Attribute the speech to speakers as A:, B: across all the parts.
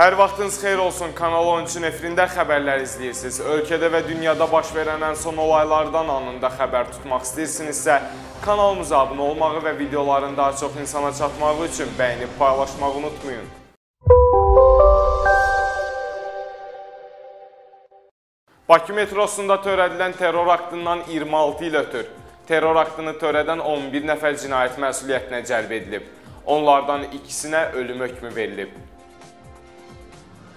A: Hər vaxtınız xeyir olsun. Kanal 13-ün efirində xəbərlər izləyirsiniz. Ölkədə və dünyada baş verən ən son olaylardan anında xəbər tutmaq istəyirsinizsə, kanalımıza abunə olmağı və videoların daha çox insana çatmağı üçün bəyənib paylaşmağı unutmayın. Bakı metrosunda törədilən terror aktından 26 il ötür. Terror aktını törədən 11 nəfər cinayət məsuliyyətinə cəlb edilib. Onlardan ikisinə ölüm hökmü verilib.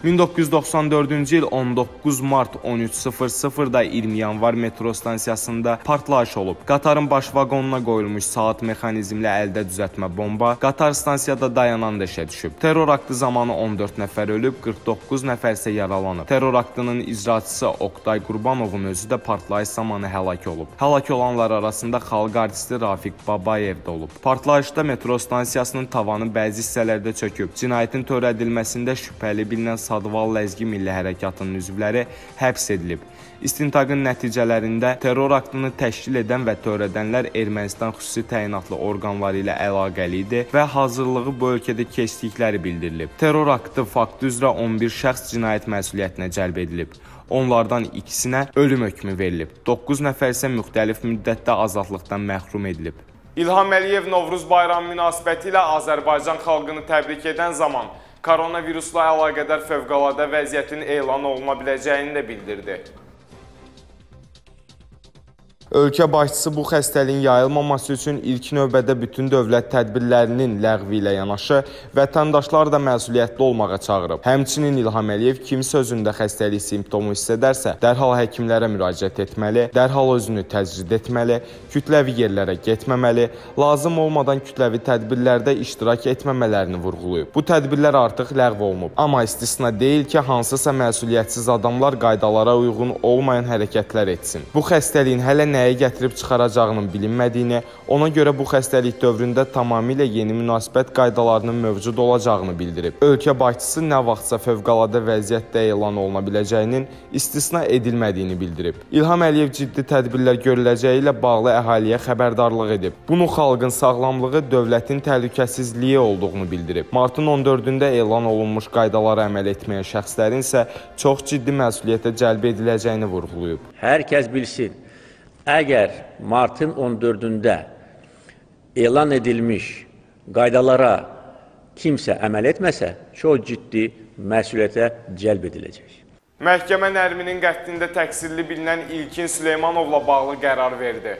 A: 1994-cü il 19 mart 13:00-da 20 yanvar metro stansiyasında partlayış olub. Qatarın baş vaqonuna qoyulmuş saat mexanizmli əldə düzəltmə bomba qatar stansiyada dayananda işə düşüb. Terror aktı zamanı 14 nəfər ölüb, 49 nəfər isə yaralanıb. Terror aktının icraçısı Oqtay Qurbanovun özü də partlayış zamanı həlak olub. Həlak olanlar arasında xalq artisti Rafiq Babayev də olub. Partlayışda metro stansiyasının tavanı bəzi hissələrdə çöküb. Cinayətin törədilməsində şübhəli bilinən Sadval Ləzgi Milli Hərəkatının üzvləri həbs edilib. İstintaqın nəticələrində terror aktını təşkil edən və törədənlər Ermənistan xüsusi təyinatlı orqanları ilə əlaqəli idi və hazırlığı bu ölkədə keçdikləri bildirilib. Terror aktı faktı üzrə 11 şəxs cinayət məsuliyyətinə cəlb edilib. Onlardan ikisinə ölüm hökmü verilib. 9 nəfər isə müxtəlif müddətdə azadlıqdan məhrum edilib. İlham Əliyev Novruz bayramı münasibətilə Azərbaycan xalqını təbrik edən zaman koronavirusla əlaqədar fövqəladə vəziyyətin elan oluna biləcəyini də bildirdi. Ölkə başçısı bu xəstəliyin yayılmaması üçün ilk növbədə bütün dövlət tədbirlərinin ləğvi ilə yanaşı vətəndaşlar da məsuliyyətli olmağa çağırıb. Həmçinin İlham Əliyev kimsə özündə xəstəlik simptomu hiss edərsə, dərhal həkimlərə müraciət etməli, dərhal özünü təcrid etməli, kütləvi yerlərə getməməli, lazım olmadan kütləvi tədbirlərdə iştirak etməmələrini vurğulayıb. Bu tədbirlər artıq ləğv olunub, amma istisna deyil ki, hansısa məsuliyyətsiz adamlar qaydalara uyğun olmayan hərəkətlər etsin. Bu xəstəliyin hələ nə nəyə gətirib çıxaracağının bilinmədiyini, ona görə bu xəstəlik dövründə tamamilə yeni münasibət qaydalarının mövcud olacağını bildirib. Ölkə başçısı nə vaxtsa fövqəladə vəziyyətdə elan oluna biləcəyinin istisna edilmədiyini bildirib. İlham Əliyev ciddi tədbirlər görüləcəyi ilə bağlı əhaliyə xəbərdarlıq edib. Bunu xalqın sağlamlığı dövlətin təhlükəsizliyi olduğunu bildirib. Martın 14-də elan olunmuş qaydalara əməl etməyən şəxslərin isə çox ciddi məsuliyyətə cəlb ediləcəyini vurğulayıb.
B: Hər kəs bilsin, Əgər martın 14-də elan edilmiş qaydalara kimsə əməl etməsə, çox ciddi məsuliyyətə cəlb ediləcək.
A: Məhkəmə Nərminin qətlində təqsirli bilinən İlkin Süleymanovla bağlı qərar verdi.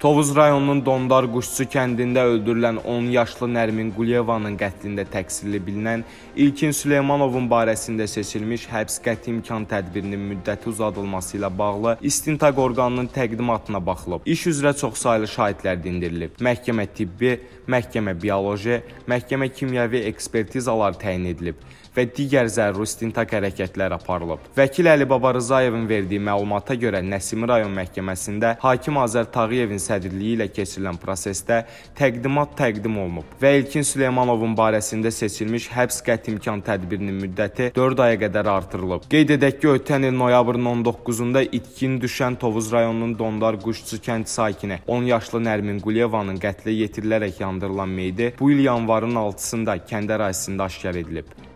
A: Tovuz rayonunun Dondar Quşçu kəndində öldürülən 10 yaşlı Nərmin Quliyevanın qətlində təqsirli bilinən İlkin Süleymanovun barəsində seçilmiş həbs qəti imkan tədbirinin müddəti uzadılması ilə bağlı istintaq orqanının təqdimatına baxılıb. İş üzrə çoxsaylı şahidlər dindirilib. Məhkəmə tibbi, məhkəmə bioloji, məhkəmə kimyəvi ekspertizalar təyin edilib və digər zəruri istintaq hərəkətlər aparılıb. Vəkil Əli Baba Rızayevin verdiyi məlumata görə Nəsimi rayon məhkəməsində hakim Azər Tağıyevin sədrliyi ilə keçirilən prosesdə təqdimat təqdim olunub və İlkin Süleymanovun barəsində seçilmiş həbs qəti imkan tədbirinin müddəti 4 aya qədər artırılıb. Qeyd edək ki, ötən il noyabrın 19-da itkin düşən Tovuz rayonunun Dondar Quşçu kənd sakini 10 yaşlı Nərmin Quliyevanın qətlə yetirilərək yandırılan meyidi bu il yanvarın 6-sında kənd ərazisində aşkar edilib.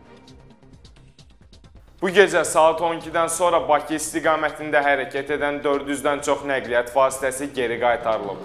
A: Bu gecə saat 12-dən sonra Bakı istiqamətində hərəkət edən 400-dən çox nəqliyyat vasitəsi geri qaytarılıb.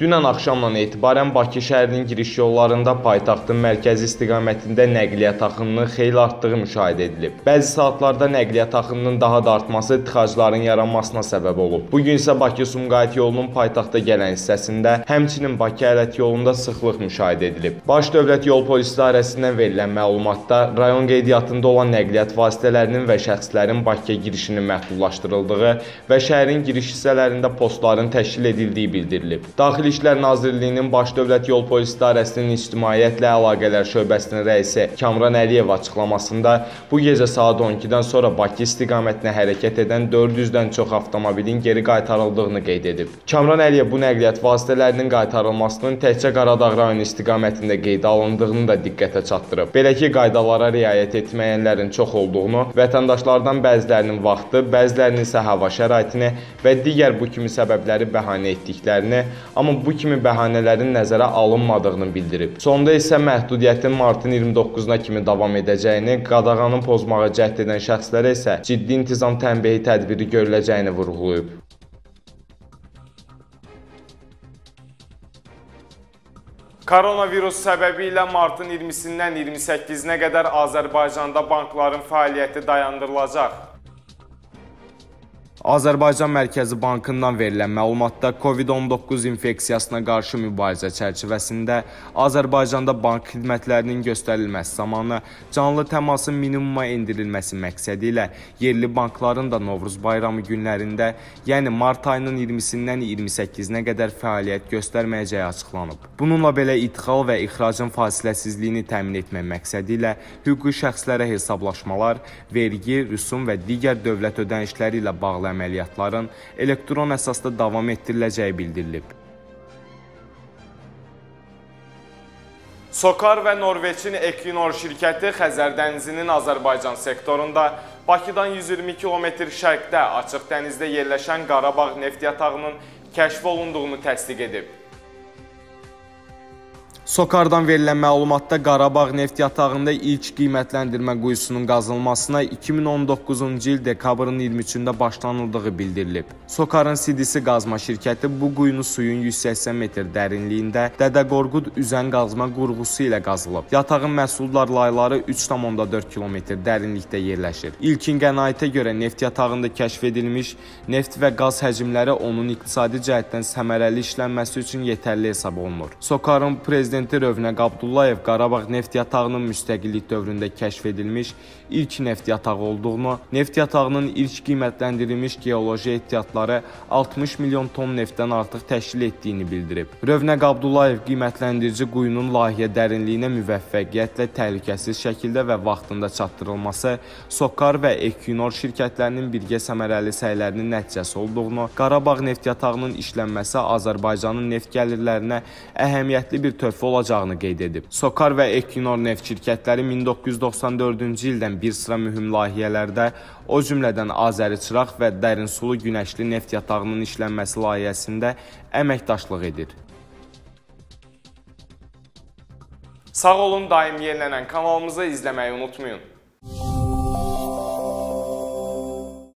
A: Dünən axşamdan etibarən Bakı şəhərinin giriş yollarında paytaxtın mərkəzi istiqamətində nəqliyyat axınının xeyli artdığı müşahidə edilib. Bəzi saatlarda nəqliyyat axınının daha da artması tıxacların yaranmasına səbəb olub. Bu gün isə Bakı-Sumqayıt yolunun paytaxta gələn hissəsində, həmçinin Bakı-Ələt yolunda sıxlıq müşahidə edilib. Baş Dövlət Yol Polis İdarəsindən verilən məlumatda rayon qeydiyyatında olan nəqliyyat vasitələrinin və şəxslərin Bakıya girişinin məhdudlaşdırıldığı və şəhərin giriş hissələrində postların təşkil edildiyi bildirilib. Daxili İşlər Nazirliyinin Baş Dövlət Yol Polis İdarəsinin İctimaiyyətlə Əlaqələr şöbəsinin rəisi Kamran Əliyev açıqlamasında bu gecə saat 12-dən sonra Bakı istiqamətinə hərəkət edən 400-dən çox avtomobilin geri qaytarıldığını qeyd edib. Kamran Əliyev bu nəqliyyat vasitələrinin qaytarılmasının təkcə Qaradağ rayonu istiqamətində qeydə alındığını da diqqətə çatdırıb. Belə ki, qaydalara riayət etməyənlərin çox olduğunu, vətəndaşlardan bəzilərinin vaxtı, bəzilərinin isə hava şəraitini və digər bu kimi səbəbləri bəhanə etdiklərini, amma bu kimi bəhanələrin nəzərə alınmadığını bildirib. Sonda isə məhdudiyyətin martın 29-na kimi davam edəcəyini, qadağanı pozmağa cəhd edən şəxslərə isə ciddi intizam tənbihi tədbiri görüləcəyini vurğulayıb. Koronavirus səbəbilə martın 20-sindən 28-nə qədər Azərbaycanda bankların fəaliyyəti dayandırılacaq. Azərbaycan Mərkəzi Bankından verilən məlumatda COVID-19 infeksiyasına qarşı mübarizə çərçivəsində Azərbaycanda bank xidmətlərinin göstərilməsi zamanı canlı təmasın minimuma endirilməsi məqsədi ilə yerli bankların da Novruz bayramı günlərində, yəni mart ayının 20-sindən 28-nə qədər fəaliyyət göstərməyəcəyi açıqlanıb. Bununla belə idxal və ixracın fasiləsizliyini təmin etmək məqsədi ilə hüquqi şəxslərə hesablaşmalar, vergi, rüsum və digər dövlət ödənişləri ilə bağlı əməliyyatların elektron əsasda davam etdiriləcəyi bildirilib. Sokar və Norveçin Equinor şirkəti Xəzər dənizinin Azərbaycan sektorunda Bakıdan 120 km şərqdə açıq dənizdə yerləşən Qarabağ neft yatağının kəşf olunduğunu təsdiq edib. Sokardan verilən məlumatda Qarabağ neft yatağında ilk qiymətləndirmə quyusunun qazılmasına 2019-cu il dekabrın 23-də başlanıldığı bildirilib. Sokarın CDC qazma şirkəti bu quyunu suyun 180 metr dərinliyində Dədə Qorqud üzən qazma qurğusu ilə qazılıb. Yatağın məhsuldar layları 3,4 km dərinlikdə yerləşir. İlkin qənaətə görə neft yatağında kəşf edilmiş neft və qaz həcmləri onun iqtisadi cəhətdən səmərəli işlənməsi üçün yetərli hesab olunur. Sokarın prezident prezidenti Rövnəq Abdullayev Qarabağ neft yatağının müstəqillik dövründə kəşf edilmiş ilk neft yatağı olduğunu, neft yatağının ilk qiymətləndirilmiş geoloji ehtiyatları 60 milyon ton neftdən artıq təşkil etdiyini bildirib. Rövnəq Abdullayev qiymətləndirici quyunun layihə dərinliyinə müvəffəqiyyətlə təhlükəsiz şəkildə və vaxtında çatdırılması Sokar və Equinor şirkətlərinin birgə səmərəli səylərinin nəticəsi olduğunu, Qarabağ neft yatağının işlənməsi Azərbaycanın neft gəlirlərinə əhəmiyyətli bir töhfə olacağını qeyd edib. Sokar və Equinor neft şirkətləri 1994-cü ildən bir sıra mühüm layihələrdə, o cümlədən Azəriçıraq və Dərinsulu günəşli neft yatağının işlənməsi layihəsində əməkdaşlıq edir. Sağ olun, daim yenilənən kanalımızı izləməyi unutmayın.